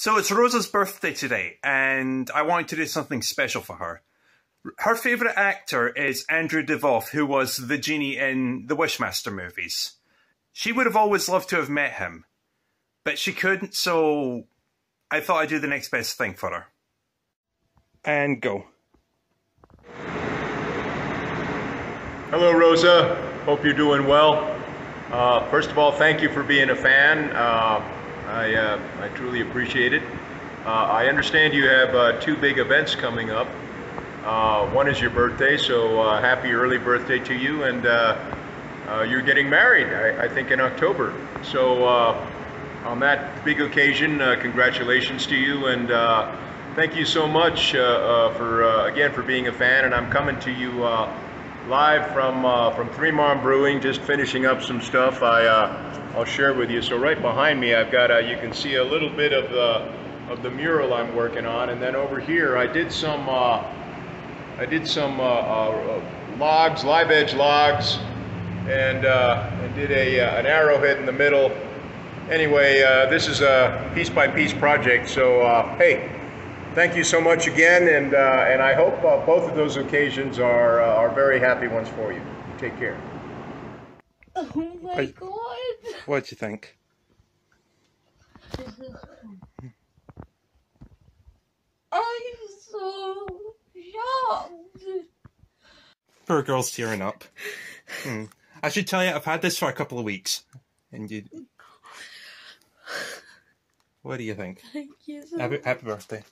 So it's Rosa's birthday today, and I wanted to do something special for her. Her favourite actor is Andrew Divoff, who was the genie in the Wishmaster movies. She would have always loved to have met him, but she couldn't, so I thought I'd do the next best thing for her. And go. Hello, Rosa. Hope you're doing well. Uh, first of all, thank you for being a fan. Uh, I, uh, I truly appreciate it. Uh, I understand you have uh, two big events coming up. Uh, one is your birthday, so uh, happy early birthday to you, and uh, uh, you're getting married, I, I, think, in October. So, on that big occasion, congratulations to you, and thank you so much for again for being a fan. And I'm coming to you live from uh, from Three Marm Brewing, just finishing up some stuff. I uh, I'll share with you. So right behind me, I've got uh, you can see a little bit of the of the mural I'm working on, and then over here, I did some uh, I did some uh, uh, logs, live edge logs, and and did a an arrowhead in the middle. Anyway, this is a piece by piece project. So hey thank you so much again, and uh, and I hope uh, both of those occasions are uh, are very happy ones for you. Take care. Oh my god! What do you think? I'm so shocked. Poor girl's tearing up. Hmm. I should tell you, I've had this for a couple of weeks, and you. What do you think? Thank you so happy, happy birthday.